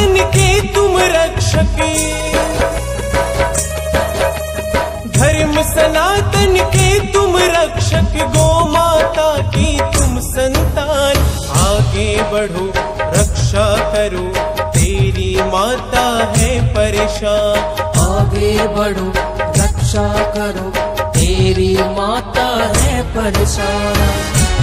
धर्म के तुम रक्षक। धर्म सनातन के तुम रक्षक गो माता की तुम संतान। आगे बढ़ो, रक्षा करो, तेरी माता है परेशान। आगे बढ़ो, रक्षा करो, तेरी माता है परेशान।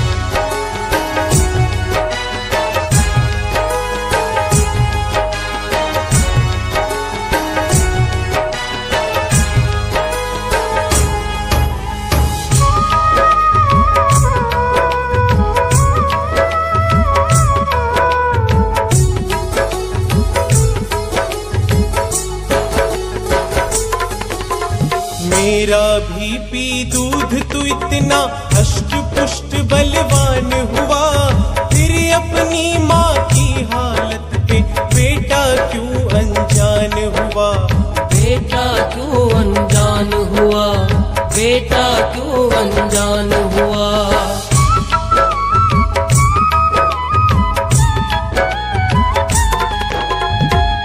इतना अष्ट पुष्ट बलवान हुआ। फिर अपनी माँ की हालत पे बेटा क्यों अनजान हुआ? बेटा क्यों अनजान हुआ? बेटा क्यों अनजान हुआ?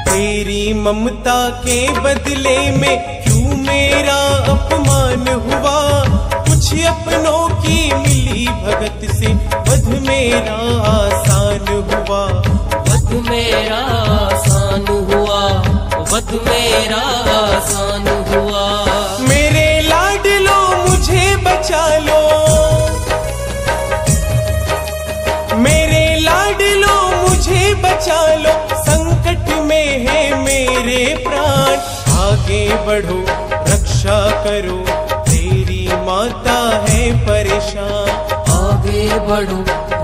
तेरी ममता के बदले में क्यों मेरा अपमान हुआ? कुछ अपनों की मिली भगत से। वध मेरा आसान हुआ। वध मेरा आसान हुआ। वध मेरा आसान हुआ। मेरे लाड लो मुझे बचा लो। मेरे लाड लो मुझे बचा लो। संकट में है मेरे प्राण। आगे बढ़ो रक्षा करो। तेरी माता है परेशान। आगे बढ़ो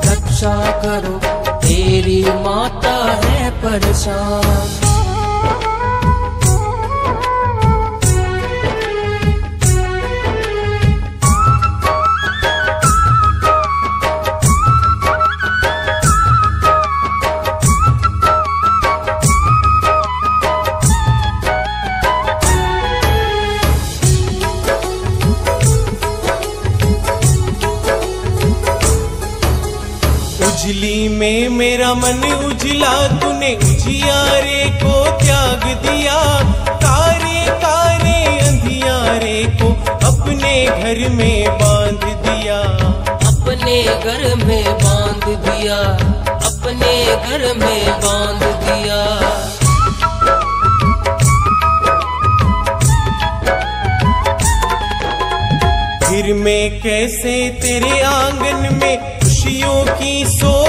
रक्षा करो तेरी माता है परेशान। मन उजला तूने उजियारे को त्याग दिया। तारे तारे अंधियारे को अपने घर में बाँध दिया। अपने घर में बाँध दिया। अपने घर में बाँध दिया। फिर मैं कैसे तेरे आँगन में खुशियों की सौगात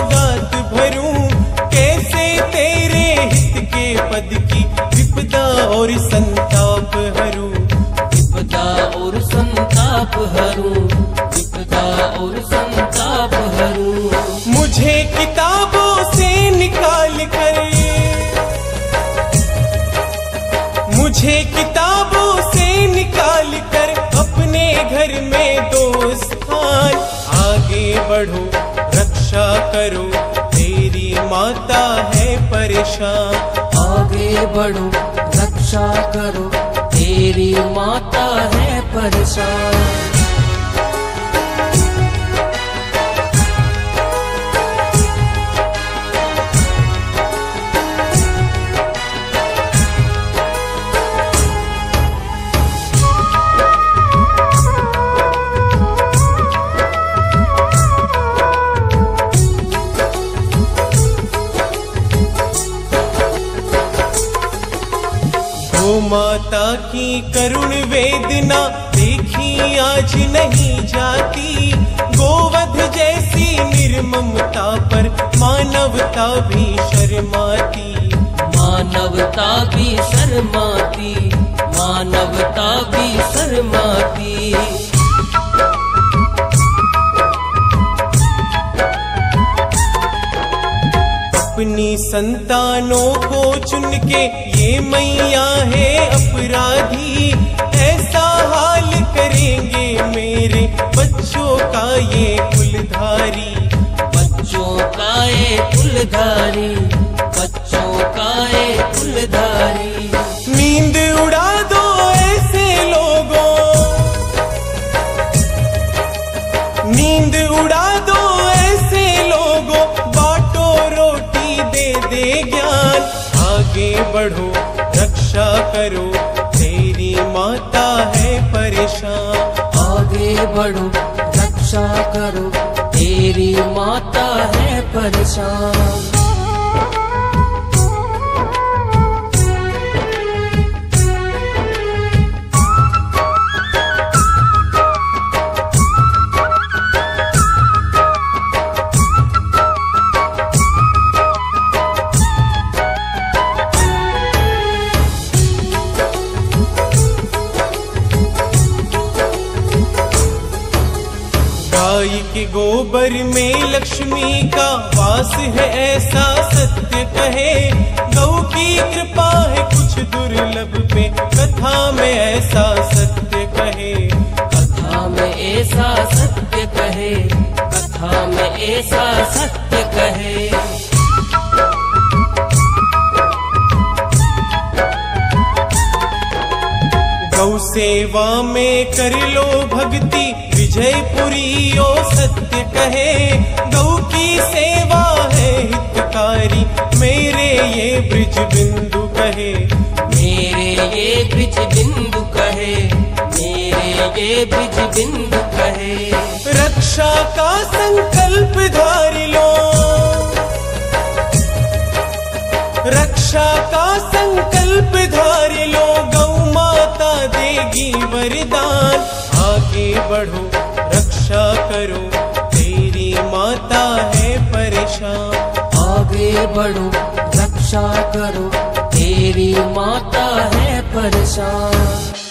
मुझे किताबों से निकाल कर मुझे किताबों से निकाल कर अपने घर में दोस्तान। आगे बढ़ो, रक्षा करो, तेरी माता है परेशान। आगे बढ़ो, रक्षा करो, तेरी माता है परेशान। माता की करुण वेदना देखी आज नहीं जाती। गोवध जैसी निर्ममता पर मानवता भी शर्माती। मानवता भी शर्माती, मानवता भी शर्माती। संतानों को चुन के ये मैया है अपराधी। ऐसा हाल करेंगे मेरे बच्चों का ये कुलधारी। बच्चों का ये कुलधारी, बच्चों का ये करो। तेरी माता है परेशान। आगे बढ़ो रक्षा करो। तेरी माता है परेशान। गोबर में लक्ष्मी का वास है ऐसा सत्य कहे। गौ की कृपा है कुछ दुर्लभ पे। कथा में ऐसा सत्य कहे। कथा में ऐसा सत्य कहे। कथा में ऐसा सत्य कहे। गौ सेवा में कर लो भक्ति। विजयपुरी ओ सत्य कहे गौ की सेवा है हितकारी मेरे ये ब्रिज बिंदु कहे। मेरे ये ब्रिज बिंदु कहे मेरे ये ब्रिज बिंदु कहे। रक्षा का संकल्प धार लो। रक्षा का संकल्प धार लो गौ माता देगी वरदान। आगे बढ़ो। करो। तेरी माता है परेशान। आगे बढ़ो रक्षा करो। तेरी माता है परेशान।